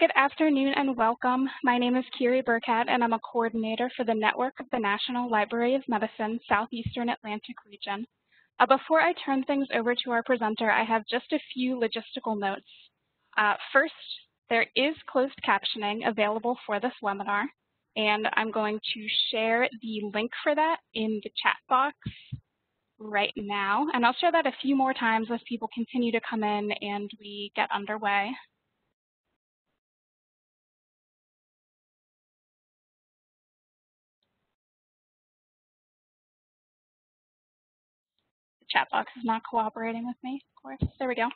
Good afternoon and welcome. My name is Kiri Burkett and I'm a coordinator for the network of the National Library of Medicine Southeastern Atlantic region. Uh, before I turn things over to our presenter, I have just a few logistical notes. Uh, first, there is closed captioning available for this webinar, and I'm going to share the link for that in the chat box right now. And I'll share that a few more times as people continue to come in and we get underway. Chat box is not cooperating with me, of course. There we go.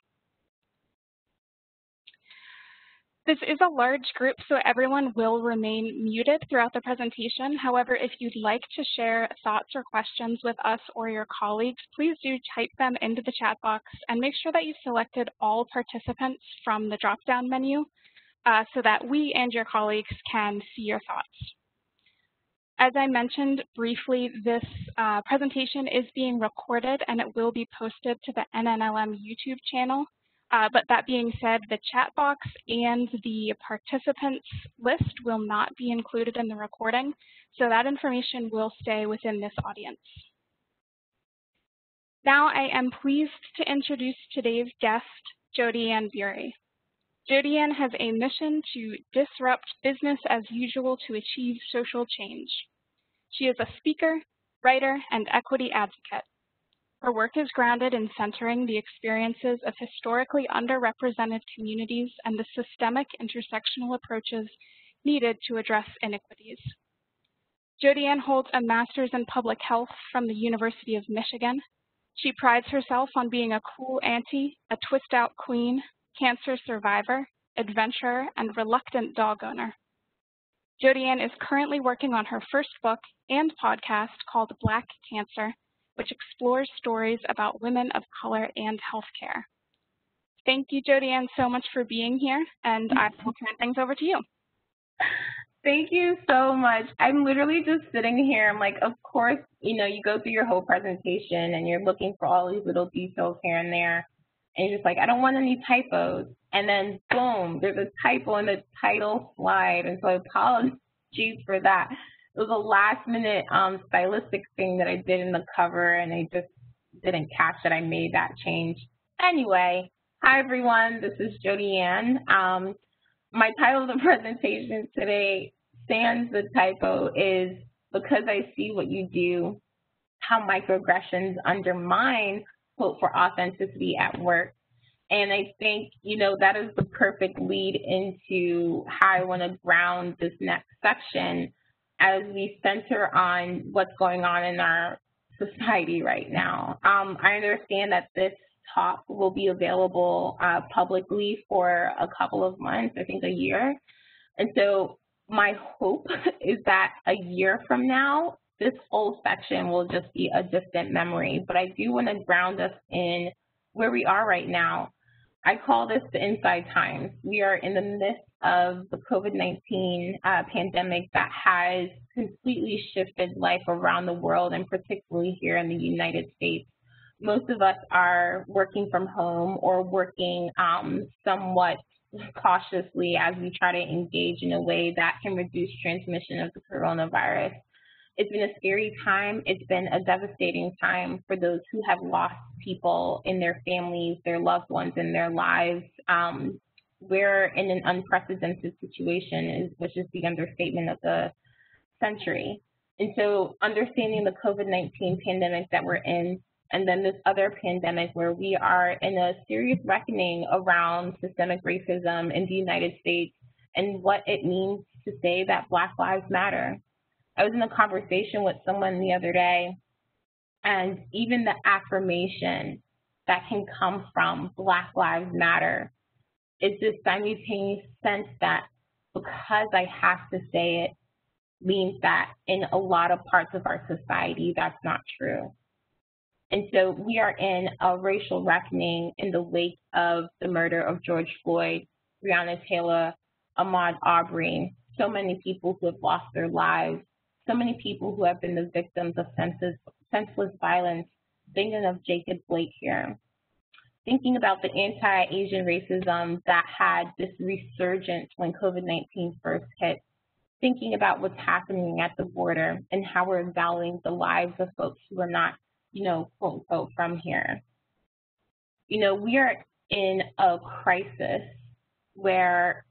This is a large group, so everyone will remain muted throughout the presentation. However, if you'd like to share thoughts or questions with us or your colleagues, please do type them into the chat box and make sure that you've selected all participants from the drop-down menu uh, so that we and your colleagues can see your thoughts. As I mentioned briefly, this uh, presentation is being recorded and it will be posted to the NNLM YouTube channel. Uh, but that being said, the chat box and the participants list will not be included in the recording, so that information will stay within this audience. Now I am pleased to introduce today's guest, Jodi Ann Burey. Jodi Ann has a mission to disrupt business as usual to achieve social change. She is a speaker, writer, and equity advocate. Her work is grounded in centering the experiences of historically underrepresented communities and the systemic intersectional approaches needed to address inequities. Jodi Ann holds a master's in public health from the University of Michigan. She prides herself on being a cool auntie, a twist-out queen, cancer survivor, adventurer, and reluctant dog owner. Jodi Ann is currently working on her first book and podcast called Black Cancer, which explores stories about women of color and healthcare. Thank you, Jodi Ann, so much for being here, and I will turn things over to you. Thank you so much. I'm literally just sitting here. I'm like, of course, you know, you go through your whole presentation and you're looking for all these little details here and there and you're just like, I don't want any typos. And then boom, there's a typo in the title slide. And so I apologize for that. It was a last minute um, stylistic thing that I did in the cover and I just didn't catch that I made that change. Anyway, hi everyone, this is Jodi Ann. Um, my title of the presentation today, sans the typo, is Because I See What You Do, How Microaggressions Undermine hope for authenticity at work. And I think, you know, that is the perfect lead into how I want to ground this next section as we center on what's going on in our society right now. Um, I understand that this talk will be available uh, publicly for a couple of months, I think a year. And so my hope is that a year from now, this whole section will just be a distant memory, but I do want to ground us in where we are right now. I call this the inside times. We are in the midst of the COVID-19 uh, pandemic that has completely shifted life around the world and particularly here in the United States. Most of us are working from home or working um, somewhat cautiously as we try to engage in a way that can reduce transmission of the coronavirus. It's been a scary time. It's been a devastating time for those who have lost people in their families, their loved ones in their lives. Um, we're in an unprecedented situation, which is the understatement of the century. And so understanding the COVID-19 pandemic that we're in, and then this other pandemic where we are in a serious reckoning around systemic racism in the United States and what it means to say that Black Lives Matter. I was in a conversation with someone the other day, and even the affirmation that can come from Black Lives Matter is this simultaneous sense that because I have to say it means that in a lot of parts of our society that's not true. And so we are in a racial reckoning in the wake of the murder of George Floyd, Breonna Taylor, Ahmaud Arbery, so many people who have lost their lives so many people who have been the victims of senseless, senseless violence, thinking of Jacob Blake here. thinking about the anti-Asian racism that had this resurgence when COVID-19 first hit, thinking about what's happening at the border and how we're valuing the lives of folks who are not, you know, quote unquote, from here. You know, we are in a crisis where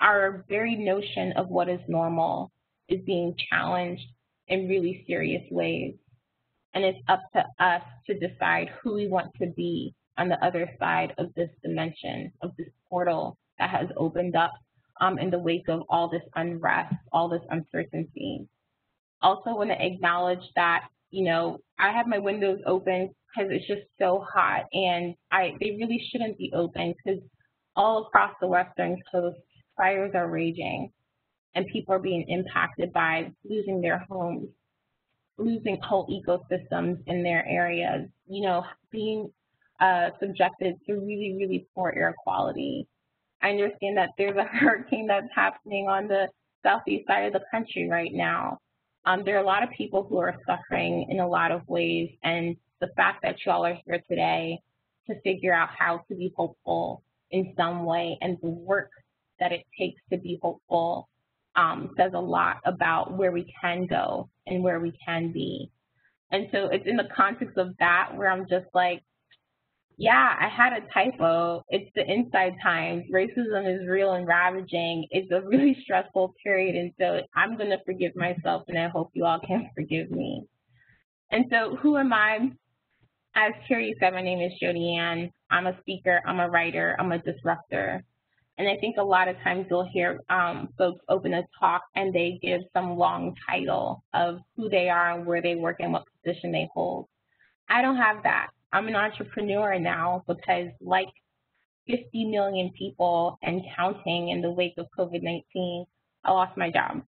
our very notion of what is normal is being challenged in really serious ways. And it's up to us to decide who we want to be on the other side of this dimension, of this portal that has opened up um, in the wake of all this unrest, all this uncertainty. Also want to acknowledge that, you know, I have my windows open because it's just so hot and I they really shouldn't be open because all across the western coast, fires are raging and people are being impacted by losing their homes, losing whole ecosystems in their areas, you know, being uh, subjected to really, really poor air quality. I understand that there's a hurricane that's happening on the southeast side of the country right now. Um, there are a lot of people who are suffering in a lot of ways, and the fact that y'all are here today to figure out how to be hopeful in some way and the work that it takes to be hopeful um, says a lot about where we can go and where we can be. And so it's in the context of that where I'm just like, yeah, I had a typo. It's the inside times. Racism is real and ravaging. It's a really stressful period. And so I'm going to forgive myself, and I hope you all can forgive me. And so who am I? As Carrie said, my name is Jodi Ann. I'm a speaker, I'm a writer, I'm a disruptor. And I think a lot of times you'll hear um, folks open a talk and they give some long title of who they are and where they work and what position they hold. I don't have that. I'm an entrepreneur now because like 50 million people and counting in the wake of COVID-19, I lost my job.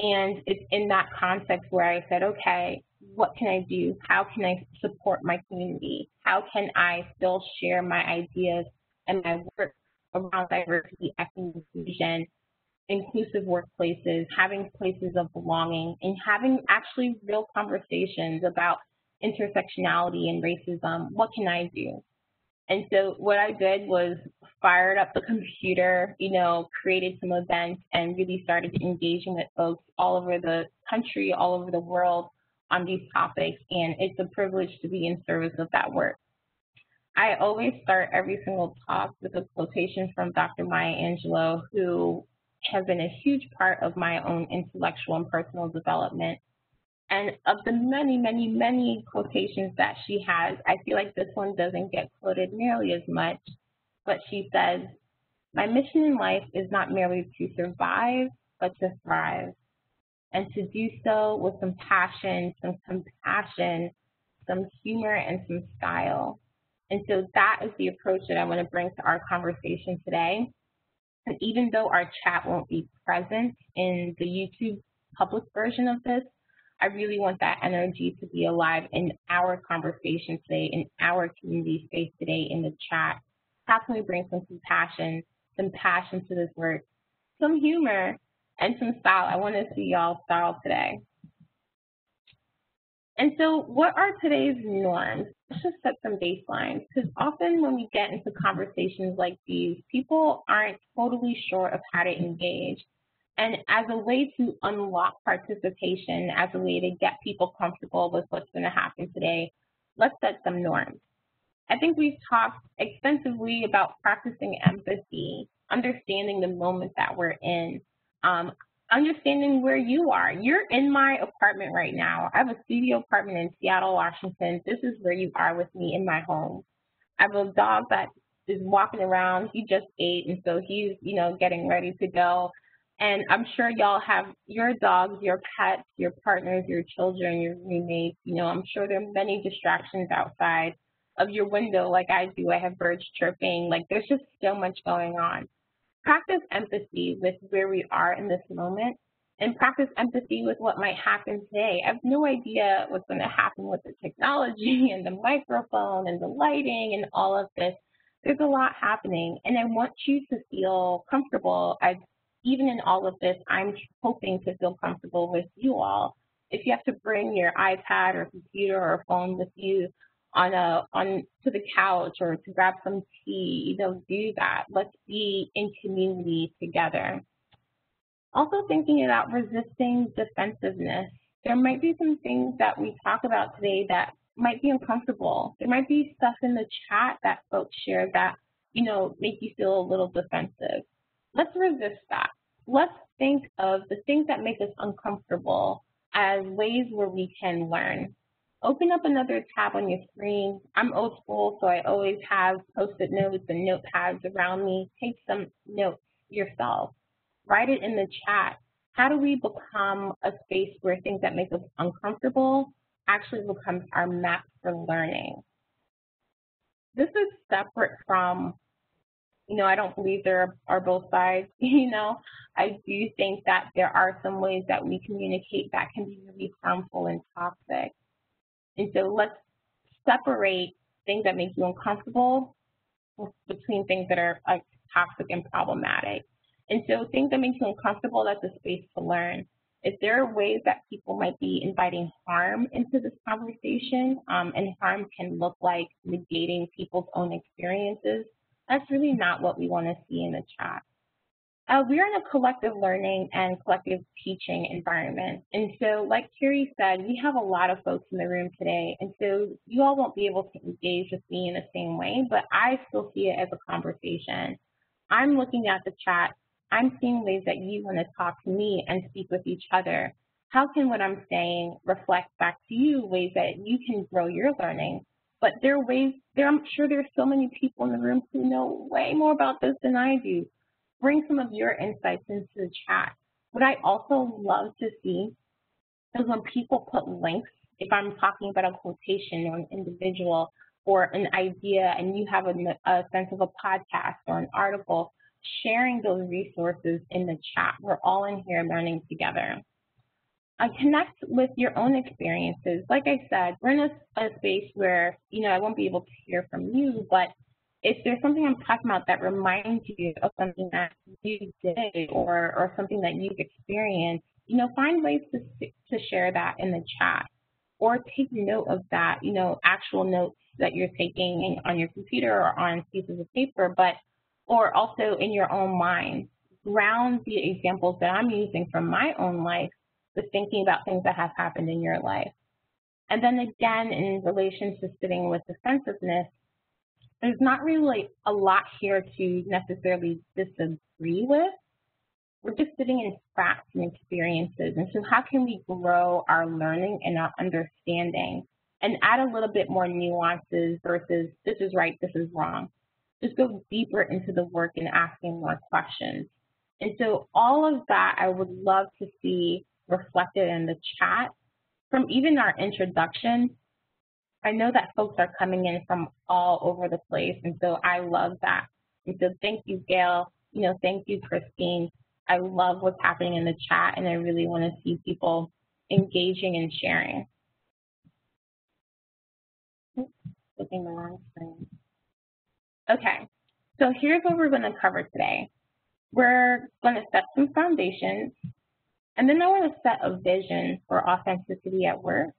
And it's in that context where I said, okay, what can I do? How can I support my community? How can I still share my ideas and my work around diversity, equity, inclusion, inclusive workplaces, having places of belonging, and having actually real conversations about intersectionality and racism. What can I do? And so what I did was fired up the computer, you know, created some events and really started engaging with folks all over the country, all over the world on these topics. And it's a privilege to be in service of that work. I always start every single talk with a quotation from Dr. Maya Angelou, who has been a huge part of my own intellectual and personal development. And of the many, many, many quotations that she has, I feel like this one doesn't get quoted nearly as much. But she says, My mission in life is not merely to survive, but to thrive. And to do so with some passion, some compassion, some humor, and some style. And so that is the approach that I want to bring to our conversation today. And even though our chat won't be present in the YouTube public version of this, I really want that energy to be alive in our conversation today, in our community space today in the chat. How can we bring some compassion, some passion to this work, some humor, and some style? I want to see y'all style today. And so what are today's norms? Let's just set some baselines because often when we get into conversations like these, people aren't totally sure of how to engage. And as a way to unlock participation, as a way to get people comfortable with what's going to happen today, let's set some norms. I think we've talked extensively about practicing empathy, understanding the moment that we're in, um, understanding where you are. You're in my apartment right now. I have a studio apartment in Seattle, Washington. This is where you are with me in my home. I have a dog that is walking around. He just ate, and so he's, you know, getting ready to go. And I'm sure y'all have your dogs, your pets, your partners, your children, your roommates. You know, I'm sure there are many distractions outside of your window like I do. I have birds chirping. Like there's just so much going on. Practice empathy with where we are in this moment and practice empathy with what might happen today. I have no idea what's going to happen with the technology and the microphone and the lighting and all of this. There's a lot happening, and I want you to feel comfortable as even in all of this, I'm hoping to feel comfortable with you all. If you have to bring your iPad or computer or phone with you, on a on to the couch or to grab some tea, you know, do that. Let's be in community together. Also thinking about resisting defensiveness. There might be some things that we talk about today that might be uncomfortable. There might be stuff in the chat that folks share that, you know, make you feel a little defensive. Let's resist that. Let's think of the things that make us uncomfortable as ways where we can learn. Open up another tab on your screen. I'm old school, so I always have post-it notes and notepads around me. Take some notes yourself. Write it in the chat. How do we become a space where things that make us uncomfortable actually becomes our map for learning? This is separate from, you know, I don't believe there are both sides, you know. I do think that there are some ways that we communicate that can be really harmful and toxic. And so let's separate things that make you uncomfortable between things that are like toxic and problematic. And so things that make you uncomfortable, that's a space to learn. If there are ways that people might be inviting harm into this conversation, um, and harm can look like negating people's own experiences, that's really not what we want to see in the chat. Uh, we're in a collective learning and collective teaching environment. And so like Carrie said, we have a lot of folks in the room today. And so you all won't be able to engage with me in the same way, but I still see it as a conversation. I'm looking at the chat. I'm seeing ways that you want to talk to me and speak with each other. How can what I'm saying reflect back to you ways that you can grow your learning? But there are ways, there, I'm sure there are so many people in the room who know way more about this than I do bring some of your insights into the chat. What I also love to see is when people put links, if I'm talking about a quotation or an individual or an idea and you have a, a sense of a podcast or an article, sharing those resources in the chat. We're all in here learning together. Connect with your own experiences. Like I said, we're in a, a space where, you know, I won't be able to hear from you, but if there's something I'm talking about that reminds you of something that you did or, or something that you've experienced, you know, find ways to, to share that in the chat or take note of that, you know, actual notes that you're taking on your computer or on pieces of paper, but or also in your own mind. Ground the examples that I'm using from my own life with thinking about things that have happened in your life. And then again, in relation to sitting with defensiveness, there's not really a lot here to necessarily disagree with. We're just sitting in facts and experiences. And so how can we grow our learning and our understanding and add a little bit more nuances versus this is right, this is wrong. Just go deeper into the work and asking more questions. And so all of that I would love to see reflected in the chat from even our introduction I know that folks are coming in from all over the place, and so I love that. And so thank you, Gail. You know, thank you, Christine. I love what's happening in the chat, and I really want to see people engaging and sharing. Looking the wrong screen. Okay, so here's what we're going to cover today. We're going to set some foundations, and then I want to set a vision for authenticity at work.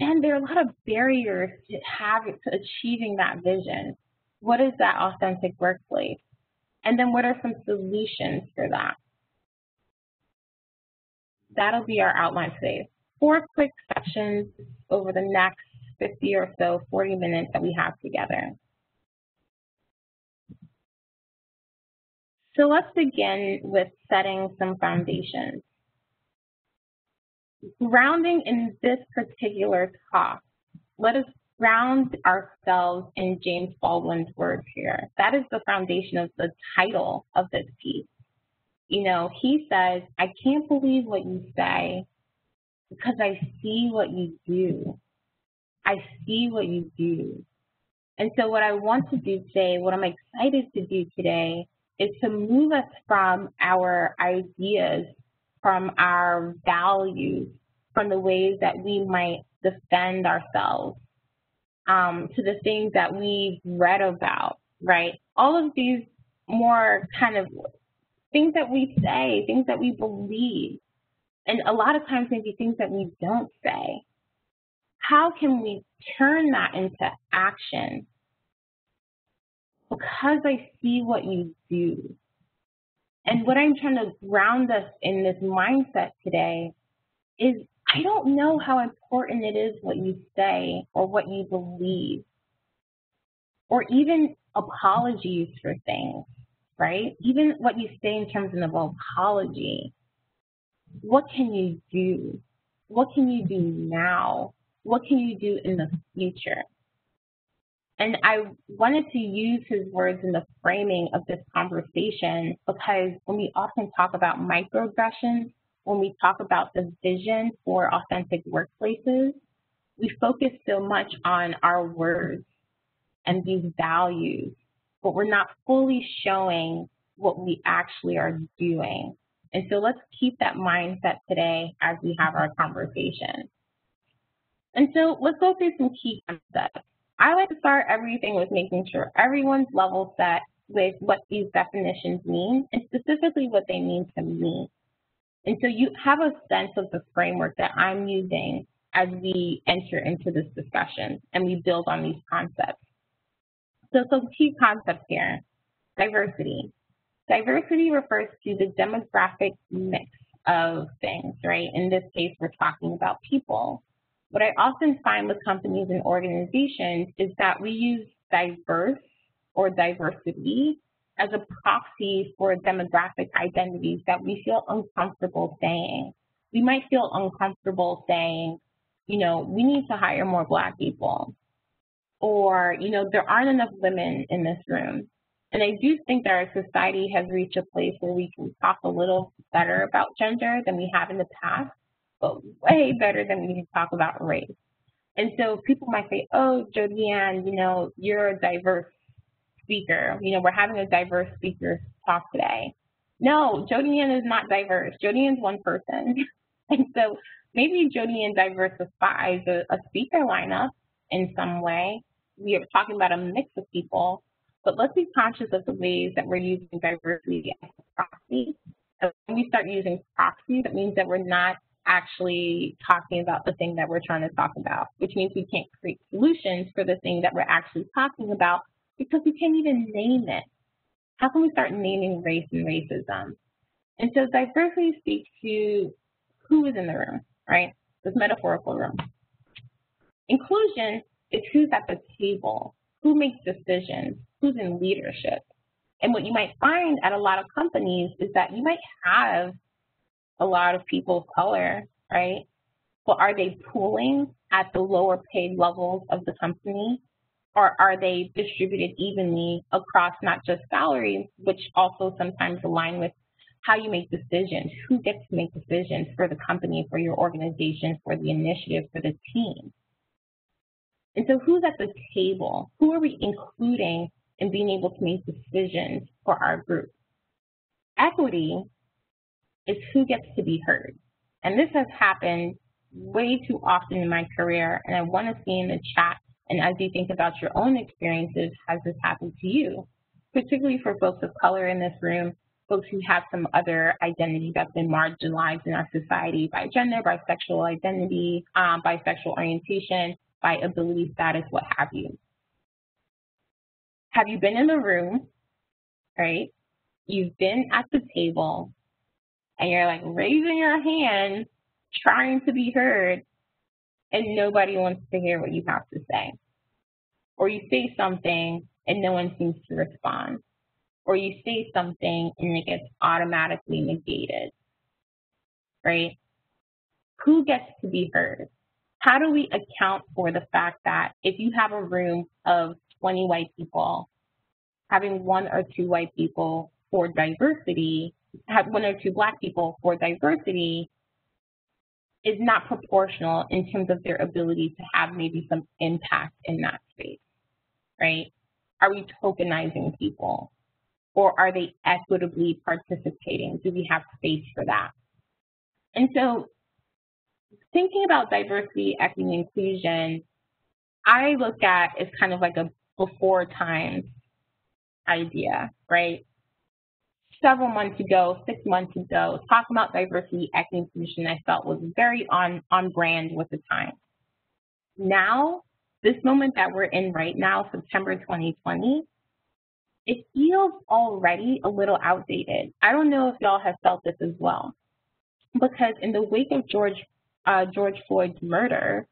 And there are a lot of barriers to having to achieving that vision. What is that authentic workplace? And then what are some solutions for that? That'll be our outline today. Four quick sections over the next 50 or so, 40 minutes that we have together. So let's begin with setting some foundations grounding in this particular talk, let us ground ourselves in James Baldwin's words here. That is the foundation of the title of this piece. You know, he says, I can't believe what you say because I see what you do. I see what you do. And so what I want to do today, what I'm excited to do today, is to move us from our ideas from our values, from the ways that we might defend ourselves, um, to the things that we've read about, right? All of these more kind of things that we say, things that we believe, and a lot of times maybe things that we don't say. how can we turn that into action? Because I see what you do. And what I'm trying to ground us in this mindset today is I don't know how important it is what you say or what you believe, or even apologies for things, right? Even what you say in terms of apology. What can you do? What can you do now? What can you do in the future? And I wanted to use his words in the framing of this conversation because when we often talk about microaggressions, when we talk about the vision for authentic workplaces, we focus so much on our words and these values, but we're not fully showing what we actually are doing. And so let's keep that mindset today as we have our conversation. And so let's go through some key concepts. I like to start everything with making sure everyone's level set with what these definitions mean and specifically what they mean to me. And so you have a sense of the framework that I'm using as we enter into this discussion and we build on these concepts. So some key concepts here, diversity. Diversity refers to the demographic mix of things, right? In this case, we're talking about people. What I often find with companies and organizations is that we use diverse or diversity as a proxy for demographic identities that we feel uncomfortable saying. We might feel uncomfortable saying, you know, we need to hire more Black people. Or, you know, there aren't enough women in this room. And I do think that our society has reached a place where we can talk a little better about gender than we have in the past but way better than when you talk about race. And so people might say, oh, Jodi Ann, you know, you're a diverse speaker. You know, we're having a diverse speaker talk today. No, Jodi Ann is not diverse. Jodi Ann's one person. and so maybe Jodi Ann diversifies a, a speaker lineup in some way. We are talking about a mix of people, but let's be conscious of the ways that we're using diversity as a proxy. So when we start using proxy, that means that we're not actually talking about the thing that we're trying to talk about, which means we can't create solutions for the thing that we're actually talking about because we can't even name it. How can we start naming race and racism? And so diversity speaks to who is in the room, right? This metaphorical room. Inclusion is who's at the table, who makes decisions, who's in leadership. And what you might find at a lot of companies is that you might have a lot of people of color, right? But are they pooling at the lower paid levels of the company? Or are they distributed evenly across not just salaries, which also sometimes align with how you make decisions, who gets to make decisions for the company, for your organization, for the initiative, for the team. And so who's at the table? Who are we including in being able to make decisions for our group? Equity is who gets to be heard. And this has happened way too often in my career, and I want to see in the chat, and as you think about your own experiences, has this happened to you? Particularly for folks of color in this room, folks who have some other identity that's been marginalized in our society by gender, by sexual identity, um, by sexual orientation, by ability status, what have you. Have you been in the room, right? You've been at the table and you're like raising your hand, trying to be heard, and nobody wants to hear what you have to say. Or you say something and no one seems to respond. Or you say something and it gets automatically negated. Right? Who gets to be heard? How do we account for the fact that if you have a room of 20 white people, having one or two white people for diversity have one or two black people for diversity is not proportional in terms of their ability to have maybe some impact in that space, right? Are we tokenizing people? Or are they equitably participating? Do we have space for that? And so thinking about diversity, equity, and inclusion, I look at as kind of like a before times idea, right? Several months ago, six months ago, talking about diversity, equity, inclusion, I felt was very on, on brand with the time. now, this moment that we're in right now, September 2020, it feels already a little outdated. I don't know if y'all have felt this as well. Because in the wake of George, uh, George Floyd's murder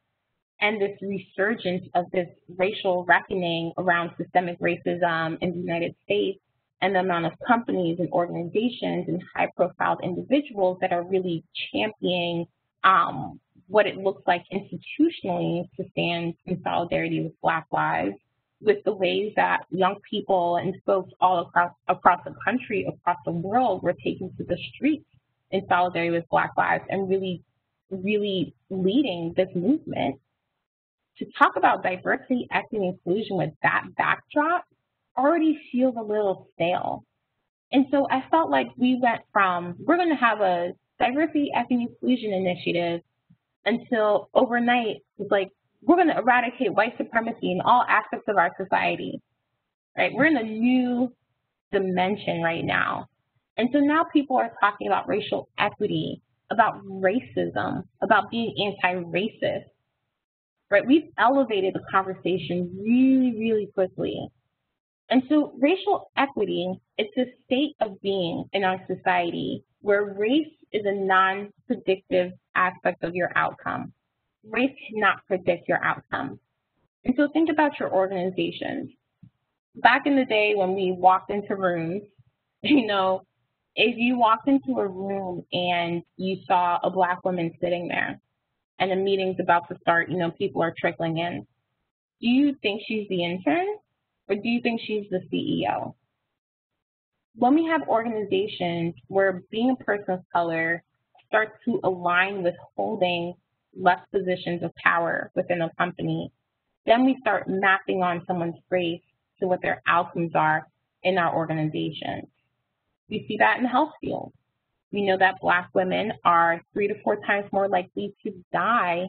and this resurgence of this racial reckoning around systemic racism in the United States and the amount of companies and organizations and high-profile individuals that are really championing um, what it looks like institutionally to stand in solidarity with Black lives, with the ways that young people and folks all across across the country, across the world, were taken to the streets in solidarity with Black lives and really, really leading this movement. To talk about diversity, equity, and inclusion with that backdrop already feels a little stale. And so I felt like we went from, we're going to have a diversity, equity, inclusion initiative until overnight it's like we're going to eradicate white supremacy in all aspects of our society. Right? We're in a new dimension right now. And so now people are talking about racial equity, about racism, about being anti-racist. Right? We've elevated the conversation really, really quickly. And so racial equity, it's a state of being in our society where race is a non-predictive aspect of your outcome. Race cannot predict your outcome. And so think about your organizations. Back in the day when we walked into rooms, you know, if you walked into a room and you saw a black woman sitting there and the meeting's about to start, you know, people are trickling in, do you think she's the intern or do you think she's the CEO? when we have organizations where being a person of color starts to align with holding less positions of power within a company, then we start mapping on someone's race to what their outcomes are in our organizations. We see that in the health field. We know that Black women are three to four times more likely to die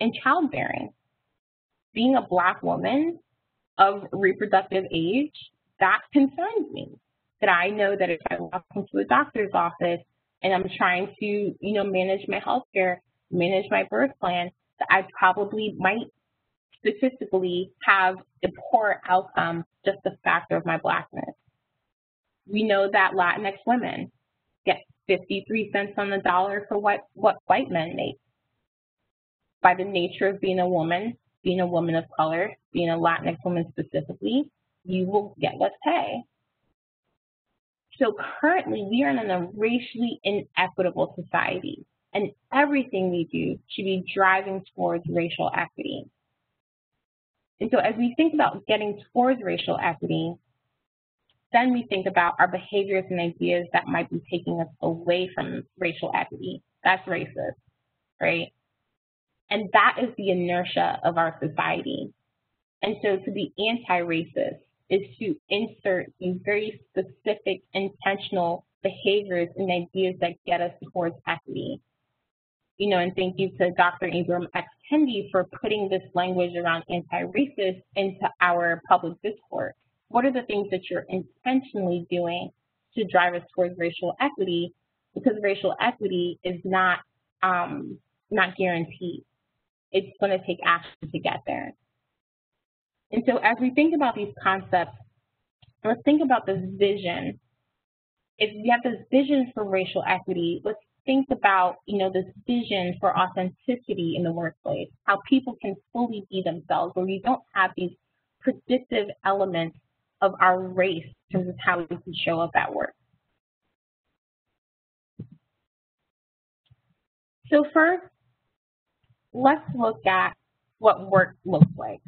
in childbearing. Being a Black woman of reproductive age, that concerns me that I know that if I walk into a doctor's office and I'm trying to, you know, manage my health care, manage my birth plan, that I probably might statistically have a poor outcome just the factor of my blackness. We know that Latinx women get 53 cents on the dollar for what, what white men make. By the nature of being a woman, being a woman of color, being a Latinx woman specifically, you will get less pay. So currently, we are in a racially inequitable society, and everything we do should be driving towards racial equity. And so as we think about getting towards racial equity, then we think about our behaviors and ideas that might be taking us away from racial equity. That's racist, right? And that is the inertia of our society. And so to be anti-racist is to insert these very specific intentional behaviors and ideas that get us towards equity. You know, and thank you to Dr. Ibram X. Kendi for putting this language around anti-racist into our public discourse. What are the things that you're intentionally doing to drive us towards racial equity? Because racial equity is not um, not guaranteed. It's going to take action to get there. And so as we think about these concepts, let's think about this vision. If we have this vision for racial equity, let's think about, you know, this vision for authenticity in the workplace, how people can fully be themselves, where we don't have these predictive elements of our race in terms of how we can show up at work. So first, let's look at what work looks like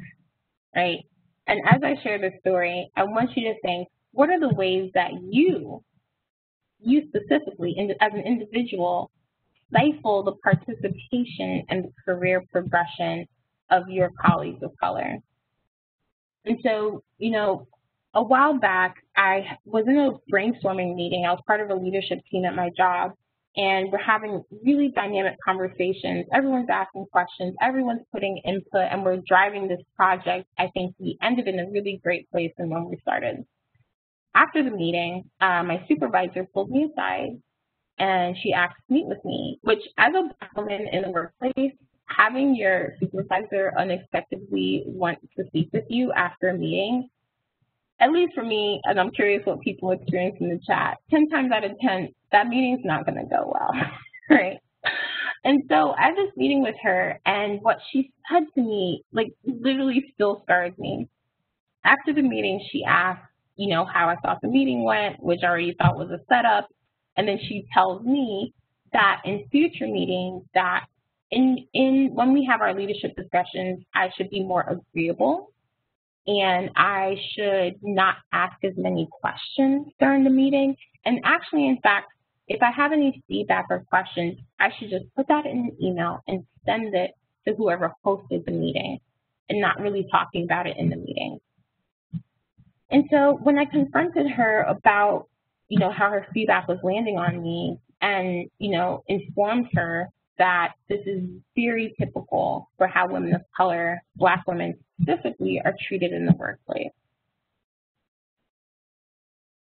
right? And as I share this story, I want you to think, what are the ways that you, you specifically, as an individual, stifle the participation and the career progression of your colleagues of color? And so, you know, a while back, I was in a brainstorming meeting. I was part of a leadership team at my job, and we're having really dynamic conversations. Everyone's asking questions, everyone's putting input, and we're driving this project. I think we ended in a really great place than when we started. After the meeting, uh, my supervisor pulled me aside and she asked to meet with me, which as a black woman in the workplace, having your supervisor unexpectedly want to speak with you after a meeting, at least for me, and I'm curious what people experience in the chat, 10 times out of 10, that meeting's not going to go well, right? And so I was meeting with her, and what she said to me, like, literally still scarred me. After the meeting, she asked, you know, how I thought the meeting went, which I already thought was a setup. And then she tells me that in future meetings that in, in when we have our leadership discussions, I should be more agreeable and I should not ask as many questions during the meeting. And actually, in fact, if I have any feedback or questions, I should just put that in an email and send it to whoever hosted the meeting and not really talking about it in the meeting. And so when I confronted her about, you know, how her feedback was landing on me and, you know, informed her that this is very typical for how women of color, Black women specifically, are treated in the workplace.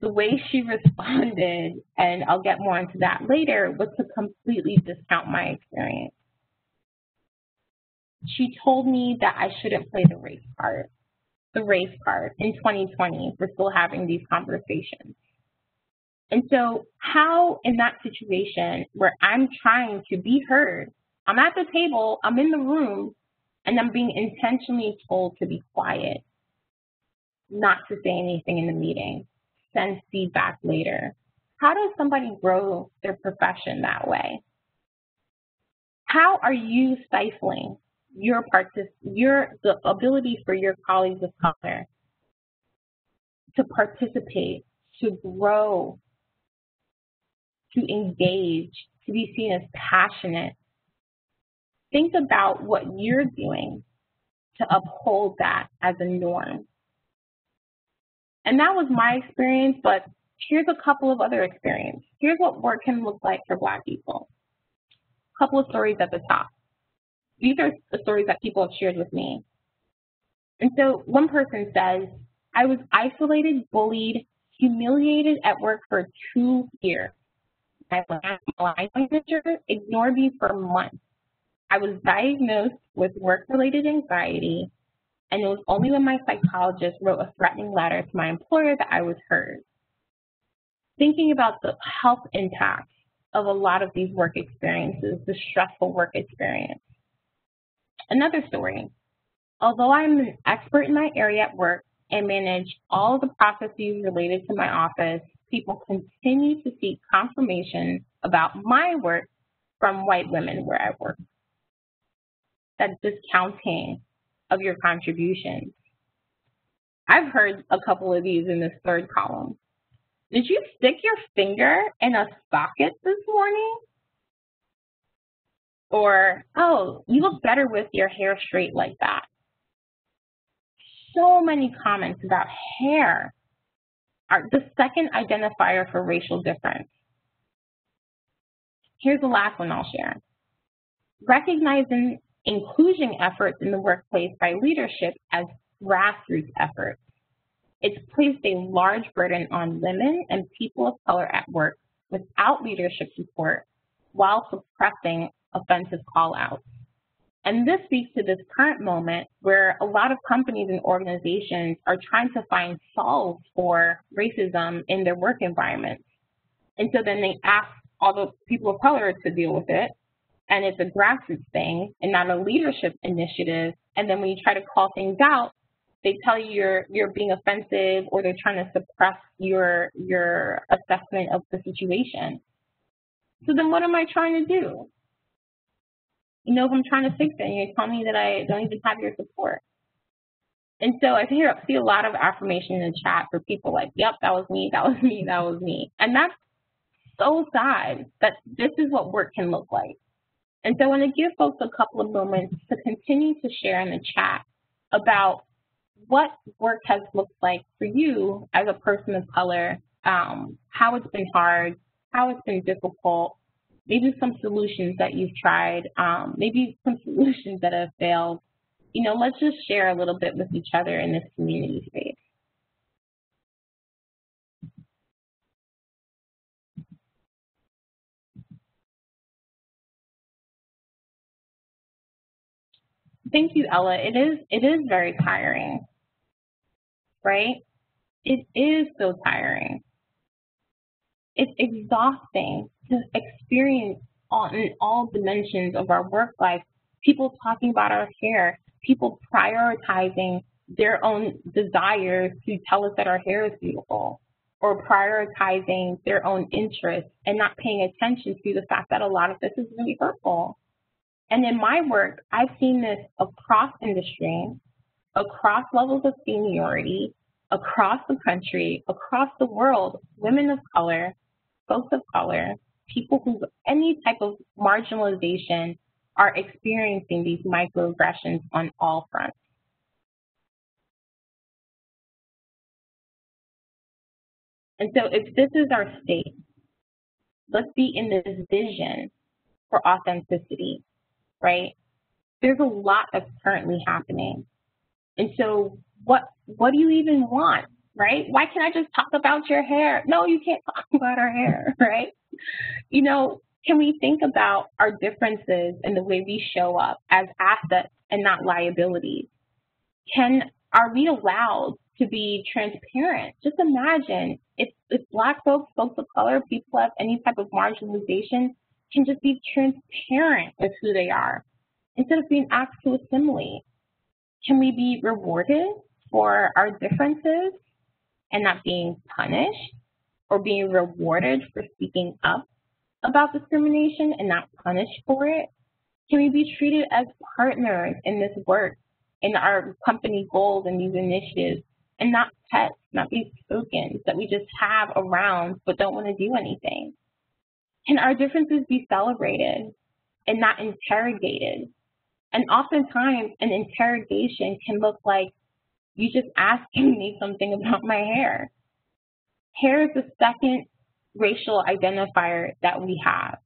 The way she responded, and I'll get more into that later, was to completely discount my experience. She told me that I shouldn't play the race card, the race card in 2020 for still having these conversations. And so how in that situation where I'm trying to be heard, I'm at the table, I'm in the room, and I'm being intentionally told to be quiet, not to say anything in the meeting, send feedback later. How does somebody grow their profession that way? How are you stifling your partic your the ability for your colleagues of color to participate, to grow, to engage, to be seen as passionate. Think about what you're doing to uphold that as a norm. And that was my experience, but here's a couple of other experiences. Here's what work can look like for Black people. A couple of stories at the top. These are the stories that people have shared with me. And so one person says, I was isolated, bullied, humiliated at work for two years my line manager ignored me for months. I was diagnosed with work-related anxiety, and it was only when my psychologist wrote a threatening letter to my employer that I was heard. Thinking about the health impact of a lot of these work experiences, the stressful work experience. Another story. Although I'm an expert in my area at work and manage all the processes related to my office, people continue to seek confirmation about my work from white women where I work. That discounting of your contributions. I've heard a couple of these in this third column. Did you stick your finger in a socket this morning? Or, oh, you look better with your hair straight like that. So many comments about hair are the second identifier for racial difference. Here's the last one I'll share. Recognizing inclusion efforts in the workplace by leadership as grassroots efforts. It's placed a large burden on women and people of color at work without leadership support while suppressing offensive call-outs. And this speaks to this current moment where a lot of companies and organizations are trying to find solves for racism in their work environments. And so then they ask all the people of color to deal with it, and it's a grassroots thing and not a leadership initiative. And then when you try to call things out, they tell you you're you're being offensive or they're trying to suppress your your assessment of the situation. So then what am I trying to do? you know if I'm trying to fix it and you tell me that I don't even have your support. And so I hear, see a lot of affirmation in the chat for people like, yep, that was me, that was me, that was me. And that's so sad that this is what work can look like. And so I want to give folks a couple of moments to continue to share in the chat about what work has looked like for you as a person of color, um, how it's been hard, how it's been difficult, maybe some solutions that you've tried, um, maybe some solutions that have failed. You know, let's just share a little bit with each other in this community space. Thank you, Ella. It is it is very tiring, right? It is so tiring. It's exhausting to experience all, in all dimensions of our work life. People talking about our hair, people prioritizing their own desires to tell us that our hair is beautiful, or prioritizing their own interests and not paying attention to the fact that a lot of this is really hurtful. And in my work, I've seen this across industry, across levels of seniority, across the country, across the world, women of color, folks of color, people who any type of marginalization are experiencing these microaggressions on all fronts. And so if this is our state, let's be in this vision for authenticity, right? There's a lot that's currently happening. And so what what do you even want, right? Why can't I just talk about your hair? No, you can't talk about our hair, right? You know, can we think about our differences and the way we show up as assets and not liabilities? Can are we allowed to be transparent. Just imagine if, if black folks, folks of color, people have any type of marginalization, can just be transparent with who they are instead of being asked to assimilate. Can we be rewarded for our differences and not being punished or being rewarded for speaking up about discrimination and not punished for it? Can we be treated as partners in this work, in our company goals and these initiatives and not pets, not these tokens that we just have around but don't want to do anything? Can our differences be celebrated and not interrogated? And oftentimes, an interrogation can look like you just asking me something about my hair. Hair is the second racial identifier that we have.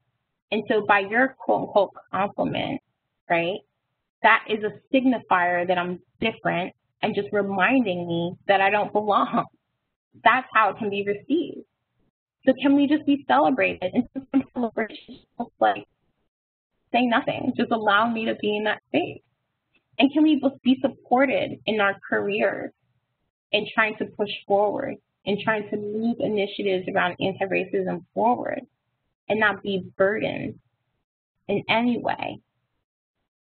And so by your quote unquote compliment, right, that is a signifier that I'm different and just reminding me that I don't belong. That's how it can be received. So can we just be celebrated? And some celebrations look like say nothing, just allow me to be in that space. And can we be supported in our careers in trying to push forward and trying to move initiatives around anti-racism forward and not be burdened in any way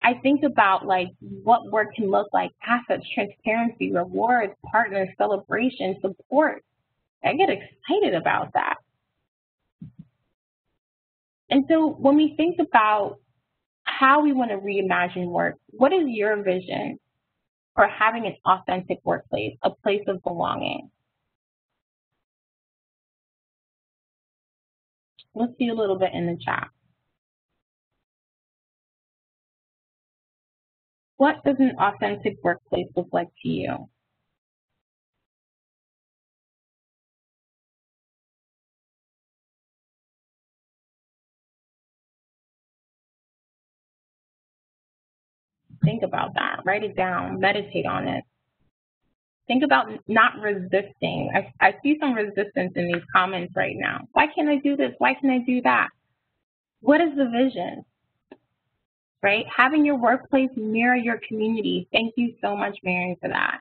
I think about like what work can look like, assets, transparency, rewards, partners, celebration, support. I get excited about that. And so when we think about how we want to reimagine work, what is your vision for having an authentic workplace, a place of belonging? Let's see a little bit in the chat. What does an authentic workplace look like to you? Think about that. Write it down. Meditate on it. Think about not resisting. I, I see some resistance in these comments right now. Why can't I do this? Why can't I do that? What is the vision? right? Having your workplace mirror your community. Thank you so much, Marion, for that.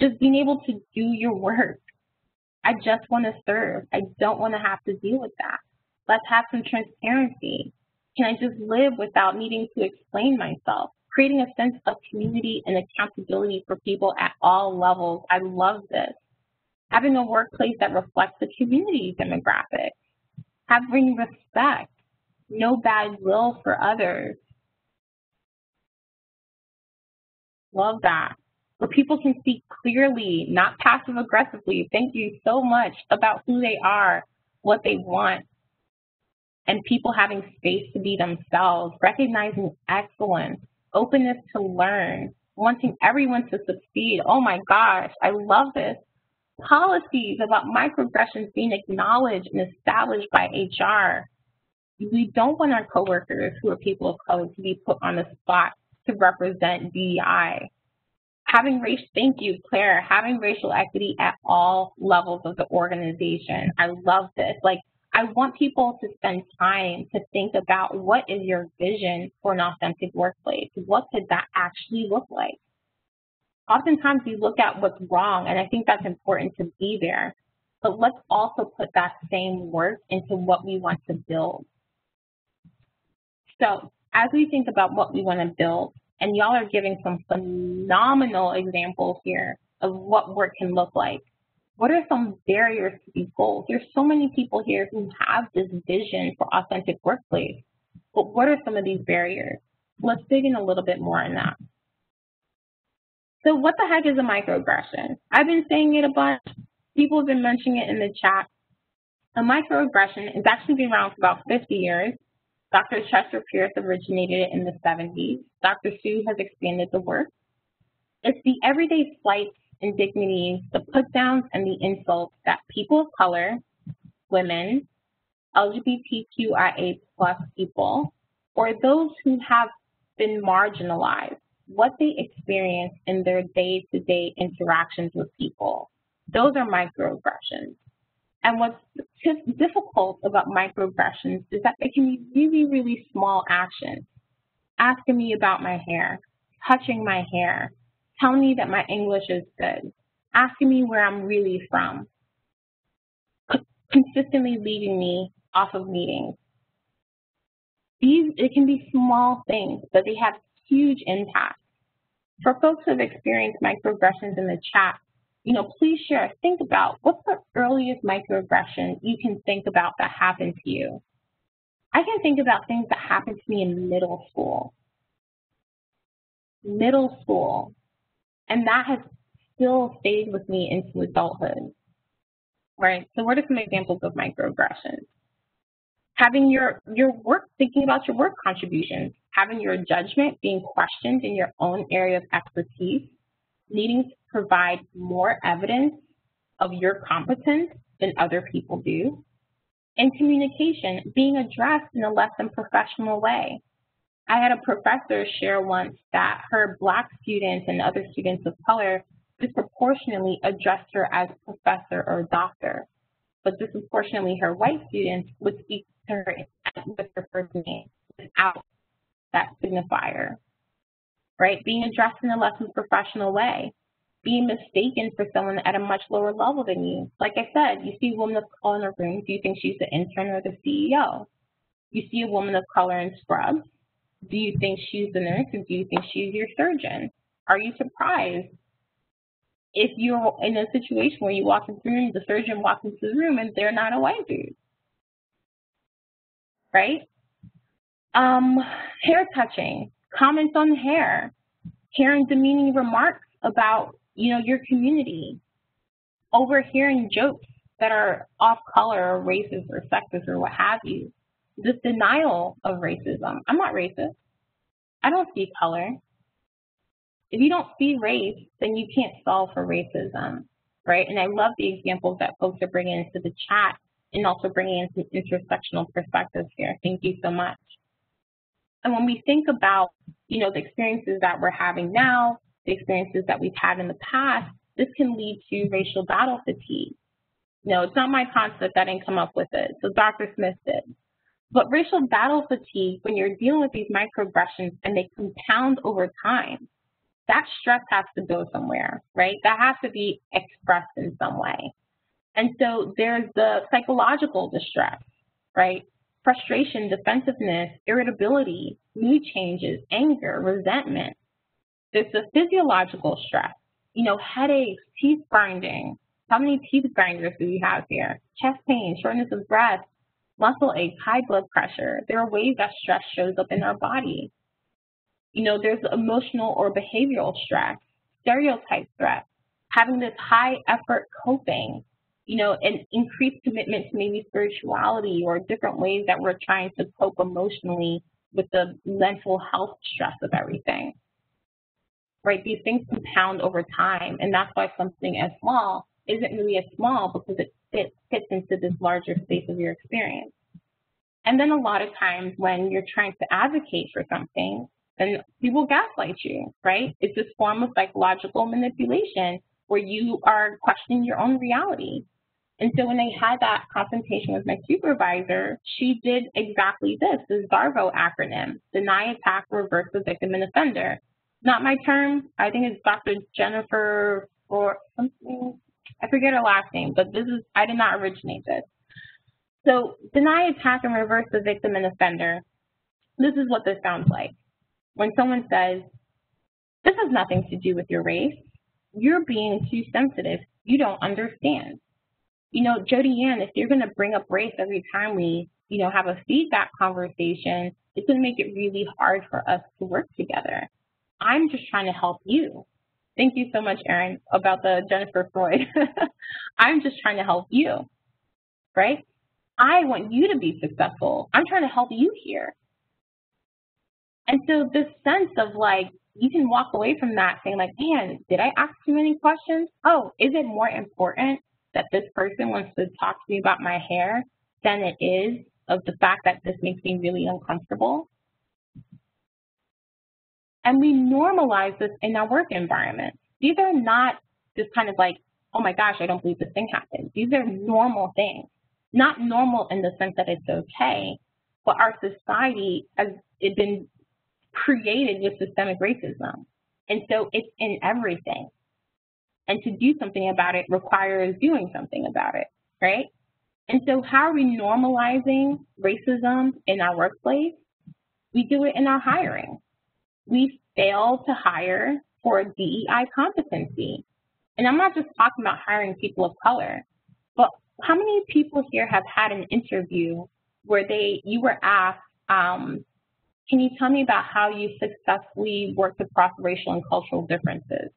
Just being able to do your work. I just want to serve. I don't want to have to deal with that. Let's have some transparency. Can I just live without needing to explain myself? Creating a sense of community and accountability for people at all levels. I love this. Having a workplace that reflects the community demographic. Having respect. No bad will for others. Love that. Where people can speak clearly, not passive aggressively. Thank you so much about who they are, what they want, and people having space to be themselves, recognizing excellence, openness to learn, wanting everyone to succeed. Oh my gosh, I love this. Policies about microaggressions being acknowledged and established by HR. We don't want our coworkers who are people of color to be put on the spot to represent DEI. Having race, thank you, Claire, having racial equity at all levels of the organization. I love this. Like, I want people to spend time to think about what is your vision for an authentic workplace? What could that actually look like? Oftentimes we look at what's wrong, and I think that's important to be there. But let's also put that same work into what we want to build. So as we think about what we want to build, and y'all are giving some phenomenal examples here of what work can look like. What are some barriers to these goals? There's so many people here who have this vision for authentic workplace, but what are some of these barriers? Let's dig in a little bit more on that. So what the heck is a microaggression? I've been saying it a bunch. People have been mentioning it in the chat. A microaggression has actually been around for about 50 years. Dr. Chester Pierce originated it in the 70s. Dr. Sue has expanded the work. It's the everyday slights indignities, the put downs, and the insults that people of color, women, LGBTQIA plus people, or those who have been marginalized, what they experience in their day-to-day -day interactions with people. Those are microaggressions. And what's difficult about microaggressions is that they can be really, really small actions. Asking me about my hair, touching my hair, telling me that my English is good, asking me where I'm really from, consistently leaving me off of meetings. These, it can be small things, but they have huge impact. For folks who have experienced microaggressions in the chat, you know, please share, think about what's the earliest microaggression you can think about that happened to you. I can think about things that happened to me in middle school. Middle school, and that has still stayed with me into adulthood, right? So what are some examples of microaggressions? Having your, your work, thinking about your work contributions, having your judgment being questioned in your own area of expertise, needing to provide more evidence of your competence than other people do, and communication being addressed in a less than professional way. I had a professor share once that her black students and other students of color disproportionately addressed her as professor or doctor, but disproportionately her white students would speak to her with her first name without that signifier, right? Being addressed in a less professional way, being mistaken for someone at a much lower level than you. Like I said, you see a woman of color in a room, do you think she's the intern or the CEO? You see a woman of color in scrubs, do you think she's the nurse or do you think she's your surgeon? Are you surprised if you're in a situation where you walk into the room, the surgeon walks into the room and they're not a white dude? Right? Um, hair touching, comments on hair, hearing demeaning remarks about, you know, your community, overhearing jokes that are off color or racist or sexist or what have you this denial of racism. I'm not racist. I don't see color. If you don't see race, then you can't solve for racism, right? And I love the examples that folks are bringing into the chat and also bringing into intersectional perspectives here. Thank you so much. And when we think about, you know, the experiences that we're having now, the experiences that we've had in the past, this can lead to racial battle fatigue. No, it's not my concept. I didn't come up with it. So Dr. Smith did. But racial battle fatigue, when you're dealing with these microaggressions and they compound over time, that stress has to go somewhere, right? That has to be expressed in some way. And so there's the psychological distress, right? Frustration, defensiveness, irritability, mood changes, anger, resentment. There's the physiological stress, you know, headaches, teeth grinding. How many teeth grinders do we have here? Chest pain, shortness of breath, muscle aches, high blood pressure. There are ways that stress shows up in our body. You know, there's emotional or behavioral stress, stereotype threat, having this high effort coping, you know, an increased commitment to maybe spirituality or different ways that we're trying to cope emotionally with the mental health stress of everything. Right? These things compound over time, and that's why something as small isn't really as small because it fits, fits into this larger space of your experience. And then a lot of times when you're trying to advocate for something, then people gaslight you, right? It's this form of psychological manipulation where you are questioning your own reality. And so when I had that confrontation with my supervisor, she did exactly this, this DARVO acronym, deny, attack, reverse the victim and offender. Not my term. I think it's Dr. Jennifer or something. I forget her last name, but this is, I did not originate this. So deny, attack, and reverse the victim and offender. This is what this sounds like. When someone says, this has nothing to do with your race, you're being too sensitive. You don't understand. You know, Jodi Ann, if you're going to bring up race every time we, you know, have a feedback conversation, it's going to make it really hard for us to work together. I'm just trying to help you. Thank you so much, Erin, about the Jennifer Freyd. I'm just trying to help you, right? I want you to be successful. I'm trying to help you here. And so this sense of like, you can walk away from that saying like, man, did I ask too many questions? Oh, is it more important that this person wants to talk to me about my hair than it is of the fact that this makes me really uncomfortable? And we normalize this in our work environment. These are not just kind of like, oh my gosh, I don't believe this thing happened. These are normal things. Not normal in the sense that it's okay, but our society has been created with systemic racism. And so it's in everything. And to do something about it requires doing something about it, right? And so how are we normalizing racism in our workplace? We do it in our hiring. We fail to hire for DEI competency. And I'm not just talking about hiring people of color, but how many people here have had an interview where they you were asked, um, can you tell me about how you successfully worked across racial and cultural differences?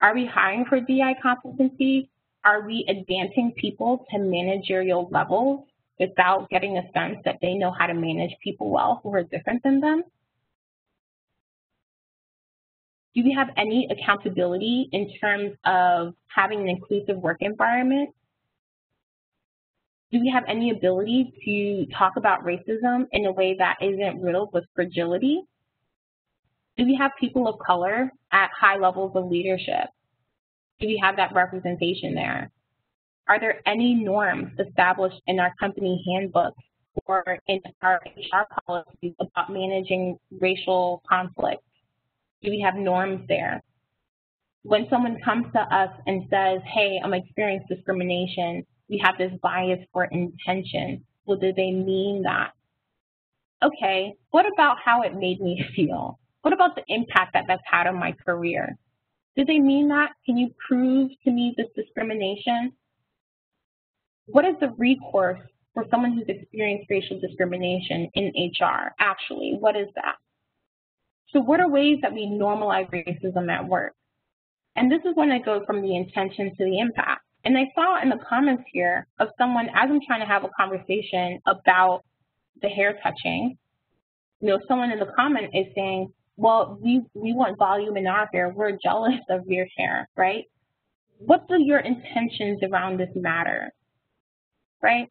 Are we hiring for DI competency? Are we advancing people to managerial levels without getting a sense that they know how to manage people well who are different than them? Do we have any accountability in terms of having an inclusive work environment? Do we have any ability to talk about racism in a way that isn't riddled with fragility? Do we have people of color at high levels of leadership? Do we have that representation there? Are there any norms established in our company handbook or in our HR policies about managing racial conflict? Do we have norms there? When someone comes to us and says, hey, I'm experiencing discrimination, we have this bias for intention. Well, do they mean that? Okay, what about how it made me feel? What about the impact that that's had on my career? Do they mean that? Can you prove to me this discrimination? What is the recourse for someone who's experienced racial discrimination in HR? Actually, what is that? So what are ways that we normalize racism at work? And this is when I go from the intention to the impact. And I saw in the comments here of someone, as I'm trying to have a conversation about the hair touching, you know, someone in the comment is saying, well, we, we want volume in our hair. We're jealous of your hair, right? What do your intentions around this matter, right?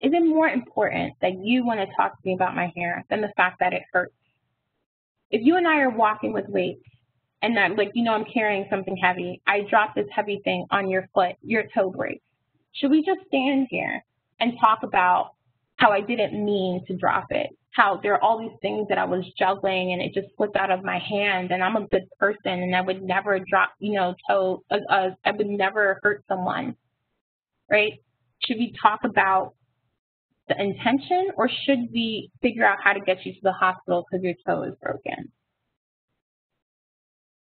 Is it more important that you want to talk to me about my hair than the fact that it hurts? If you and I are walking with weights and that, like, you know, I'm carrying something heavy, I drop this heavy thing on your foot, your toe breaks. Should we just stand here and talk about how I didn't mean to drop it? How there are all these things that I was juggling and it just slipped out of my hand and I'm a good person and I would never drop, you know, toe, uh, uh, I would never hurt someone, right? Should we talk about the intention or should we figure out how to get you to the hospital because your toe is broken?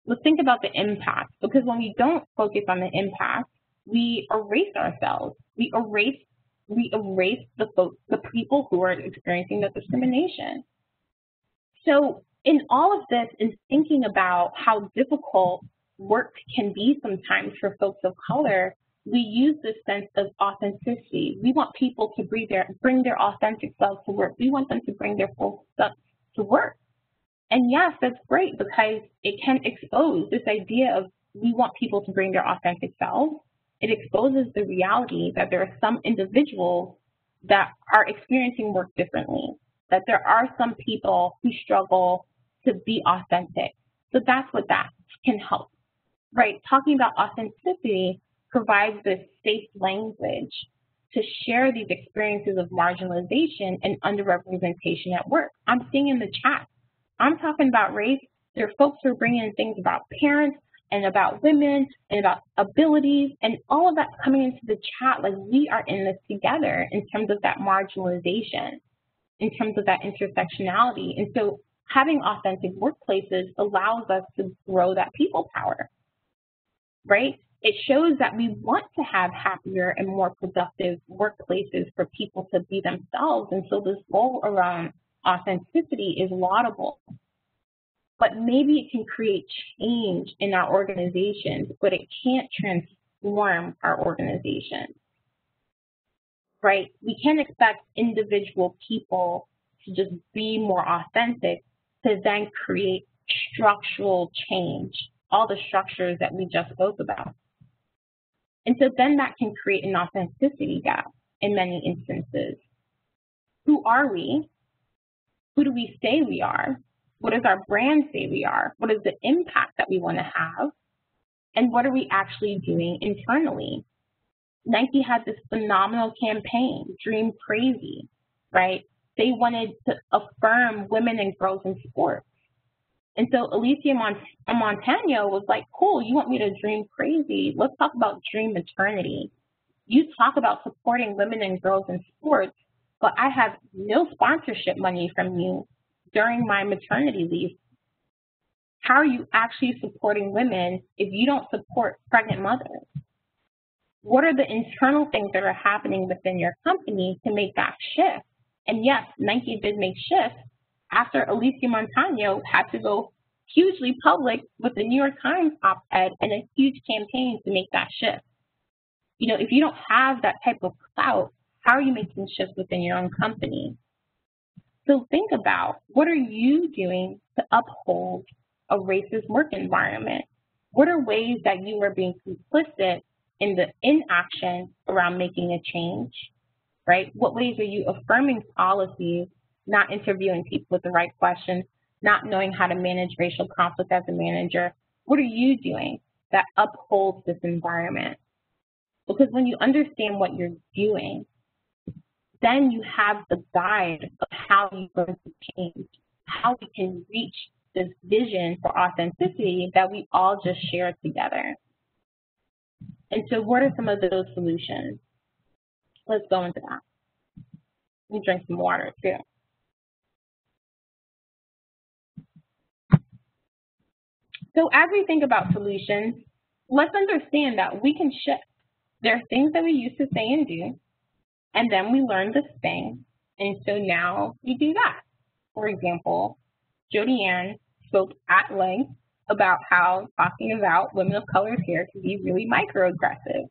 Let's think about the impact because when we don't focus on the impact, we erase ourselves. We erase we erase the folks, the people who are experiencing the discrimination. So in all of this, in thinking about how difficult work can be sometimes for folks of color, we use this sense of authenticity. We want people to bring their, bring their authentic selves to work. We want them to bring their full self to work. And yes, that's great because it can expose this idea of we want people to bring their authentic selves. It exposes the reality that there are some individuals that are experiencing work differently, that there are some people who struggle to be authentic. So that's what that can help, right? Talking about authenticity provides this safe language to share these experiences of marginalization and underrepresentation at work. I'm seeing in the chat, I'm talking about race. There are folks who are bringing in things about parents and about women and about abilities and all of that coming into the chat. Like we are in this together in terms of that marginalization, in terms of that intersectionality. And so having authentic workplaces allows us to grow that people power, right? It shows that we want to have happier and more productive workplaces for people to be themselves. And so this goal around authenticity is laudable. But maybe it can create change in our organizations, but it can't transform our organizations, right? We can't expect individual people to just be more authentic to then create structural change, all the structures that we just spoke about. And so then that can create an authenticity gap in many instances. Who are we? Who do we say we are? What does our brand say we are? What is the impact that we want to have? And what are we actually doing internally? Nike had this phenomenal campaign, Dream Crazy, right? They wanted to affirm women and girls in sports. And so Alysia Mont uh, Montaño was like, cool, you want me to dream crazy? Let's talk about dream maternity. You talk about supporting women and girls in sports, but I have no sponsorship money from you during my maternity leave. How are you actually supporting women if you don't support pregnant mothers? What are the internal things that are happening within your company to make that shift? And yes, Nike did make shifts, after Alysia Montaño had to go hugely public with the New York Times op-ed and a huge campaign to make that shift. You know, if you don't have that type of clout, how are you making shifts within your own company? So think about what are you doing to uphold a racist work environment? What are ways that you are being complicit in the inaction around making a change, right? What ways are you affirming policies not interviewing people with the right questions, not knowing how to manage racial conflict as a manager. What are you doing that upholds this environment? Because when you understand what you're doing, then you have the guide of how you're going to change, how we can reach this vision for authenticity that we all just share together. And so what are some of those solutions? Let's go into that. Me drink some water too. So as we think about solutions, let's understand that we can shift. There are things that we used to say and do, and then we learned this thing, and so now we do that. For example, Jodi Ann spoke at length about how talking about women of color's hair can be really microaggressive.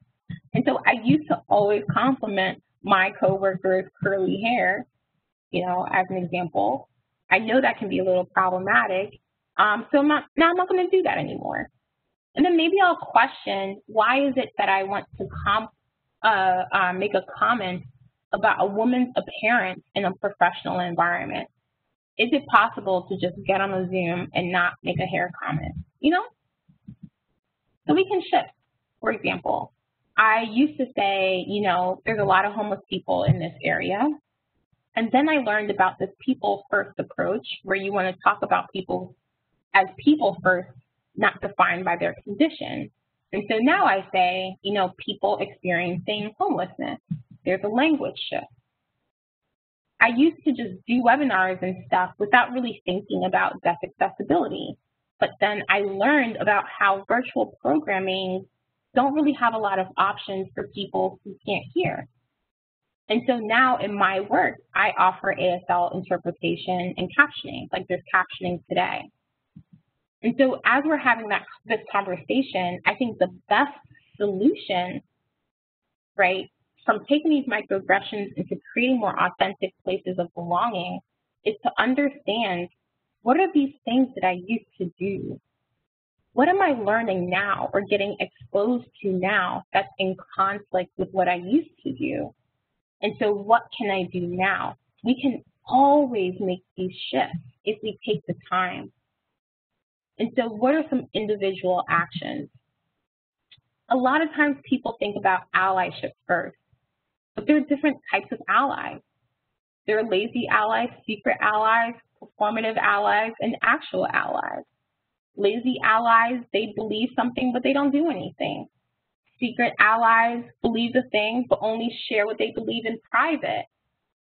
And so I used to always compliment my coworkers' curly hair, you know, as an example. I know that can be a little problematic, um, so now I'm not going to do that anymore. And then maybe I'll question, why is it that I want to comp, uh, uh, make a comment about a woman's appearance in a professional environment? Is it possible to just get on a Zoom and not make a hair comment? You know? So we can shift. For example, I used to say, you know, there's a lot of homeless people in this area. And then I learned about this people first approach where you want to talk about people as people first, not defined by their condition. And so now I say, you know, people experiencing homelessness. There's a language shift. I used to just do webinars and stuff without really thinking about deaf accessibility. But then I learned about how virtual programming don't really have a lot of options for people who can't hear. And so now in my work, I offer ASL interpretation and captioning, like there's captioning today. And so as we're having that this conversation, I think the best solution, right, from taking these microaggressions into creating more authentic places of belonging is to understand what are these things that I used to do? What am I learning now or getting exposed to now that's in conflict with what I used to do? And so what can I do now? We can always make these shifts if we take the time and so what are some individual actions? a lot of times people think about allyship first, but there are different types of allies. There are lazy allies, secret allies, performative allies, and actual allies. Lazy allies, they believe something, but they don't do anything. Secret allies believe the thing, but only share what they believe in private.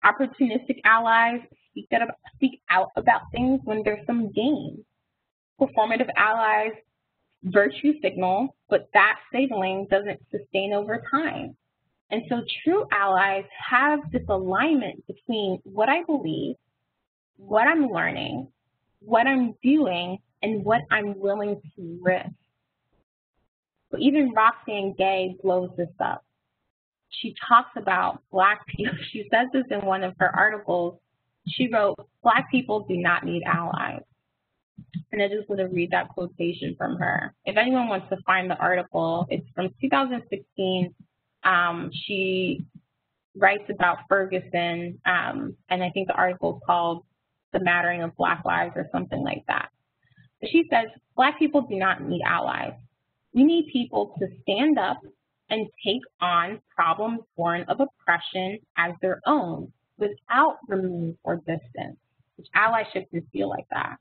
Opportunistic allies speak, out about things when there's some gain. Performative allies virtue signal, but that signaling doesn't sustain over time. And so true allies have this alignment between what I believe, what I'm learning, what I'm doing, and what I'm willing to risk. But even Roxane Gay blows this up. She talks about black people. She says this in one of her articles. She wrote, black people do not need allies. And I just want to read that quotation from her. If anyone wants to find the article, it's from 2016. Um, she writes about Ferguson, um, and I think the article is called The Mattering of Black Lives or something like that. But she says, Black people do not need allies. We need people to stand up and take on problems born of oppression as their own without remove or distance, which allyship can feel like that.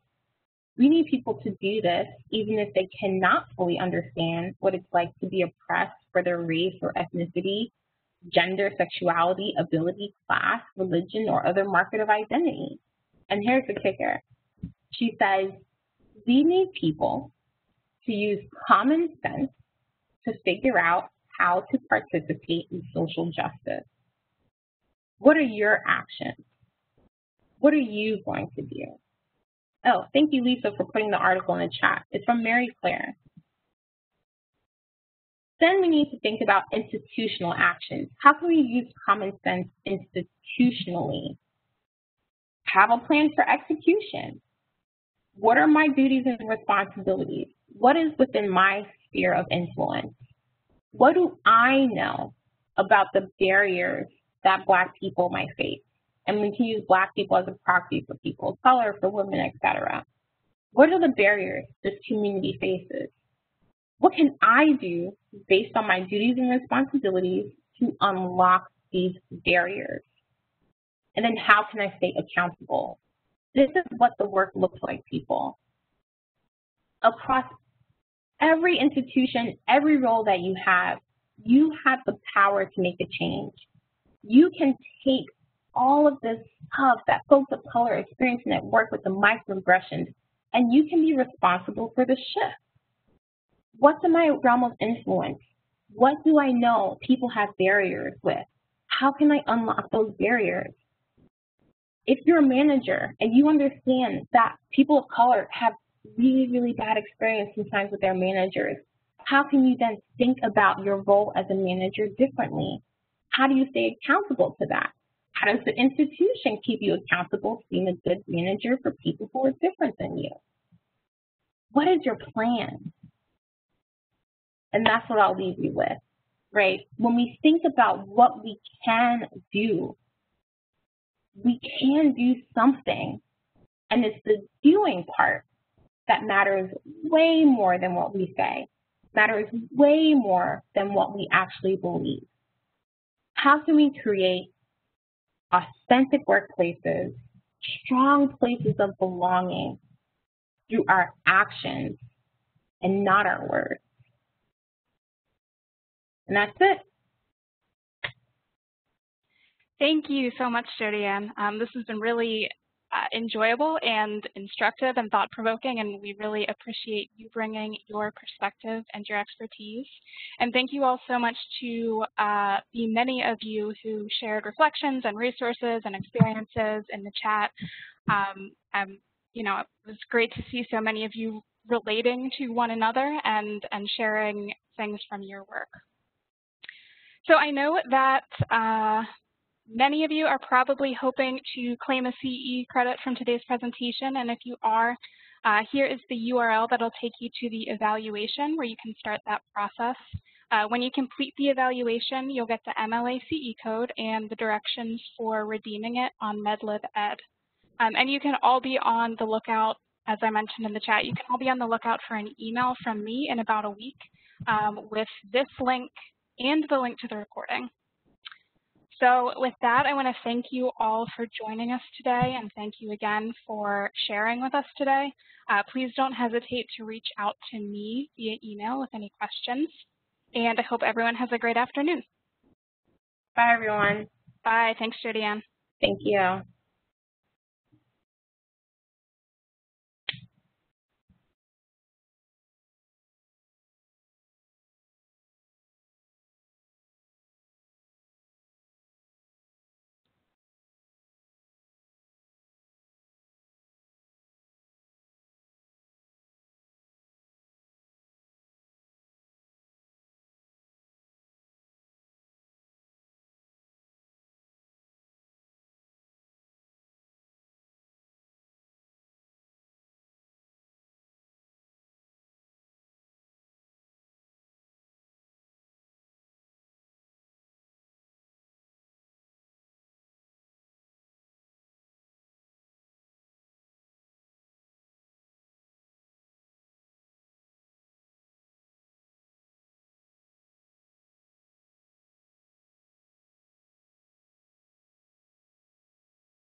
We need people to do this even if they cannot fully understand what it's like to be oppressed for their race or ethnicity, gender, sexuality, ability, class, religion, or other market of identity. And here's the kicker. She says, we need people to use common sense to figure out how to participate in social justice. What are your actions? What are you going to do? Oh, thank you, Lisa, for putting the article in the chat. It's from Marie Claire. Then we need to think about institutional actions. How can we use common sense institutionally? Have a plan for execution. What are my duties and responsibilities? What is within my sphere of influence? What do I know about the barriers that Black people might face? And we can use Black people as a proxy for people of color, for women, etc. What are the barriers this community faces? What can I do based on my duties and responsibilities to unlock these barriers? And then how can I stay accountable? This is what the work looks like, people. Across every institution, every role that you have, you have the power to make a change. You can take all of this stuff that folks of color experiencing at work with the microaggressions, and you can be responsible for the shift. What's in my realm of influence? What do I know people have barriers with? How can I unlock those barriers? If you're a manager and you understand that people of color have really, really bad experience sometimes with their managers, how can you then think about your role as a manager differently? How do you stay accountable to that? How does the institution keep you accountable being a good manager for people who are different than you? What is your plan? And that's what I'll leave you with, right? When we think about what we can do, we can do something. And it's the doing part that matters way more than what we say, matters way more than what we actually believe. How can we create authentic workplaces, strong places of belonging through our actions and not our words. And that's it. Thank you so much, Jodi Ann. Um, this has been really uh, enjoyable and instructive and thought-provoking, and we really appreciate you bringing your perspective and your expertise. And thank you all so much to uh, the many of you who shared reflections and resources and experiences in the chat. Um, um, you know, it was great to see so many of you relating to one another and, and sharing things from your work. So I know that uh, Many of you are probably hoping to claim a CE credit from today's presentation, and if you are, uh, here is the URL that'll take you to the evaluation where you can start that process. Uh, when you complete the evaluation, you'll get the MLA CE code and the directions for redeeming it on MedLibEd. Um, and you can all be on the lookout, as I mentioned in the chat, you can all be on the lookout for an email from me in about a week um, with this link and the link to the recording. So with that, I want to thank you all for joining us today and thank you again for sharing with us today. Uh, please don't hesitate to reach out to me via email with any questions. And I hope everyone has a great afternoon. Bye, everyone. Bye. Thanks, Jodi Ann. Thank you.